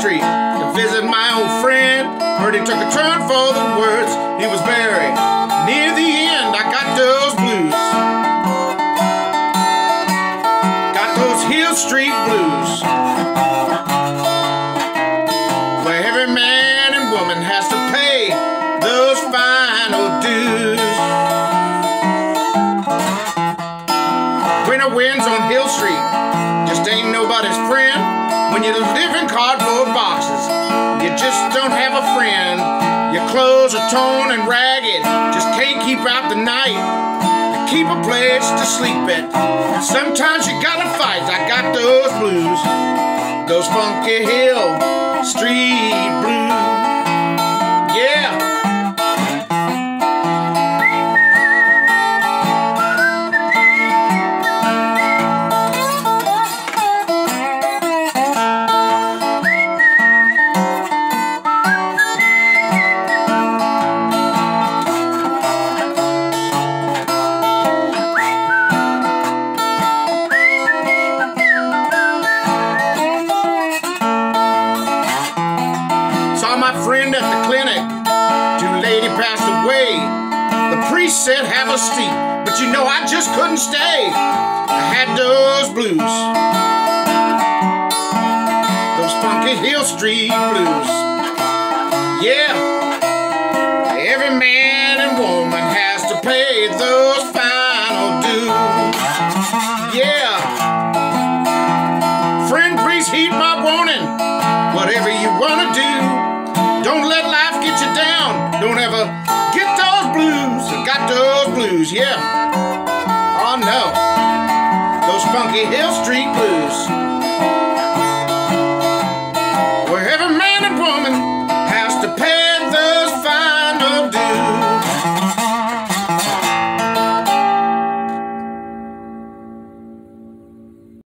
visit my old friend. Heard he took a turn for the words. He was buried. Near the end, I got those blues. Got those Hill Street blues. Where every man and woman has to pay those final dues. Winter winds on Hill Street don't have a friend. Your clothes are torn and ragged, just can't keep out the night. You Keep a place to sleep at. Sometimes you gotta fight. I got those blues, those funky Hill Street my friend at the clinic. Two lady passed away. The priest said have a seat, but you know I just couldn't stay. I had those blues. Those funky Hill Street blues. Yeah. Every man and woman has to pay those blues, yeah. Oh no. Those funky Hill Street blues.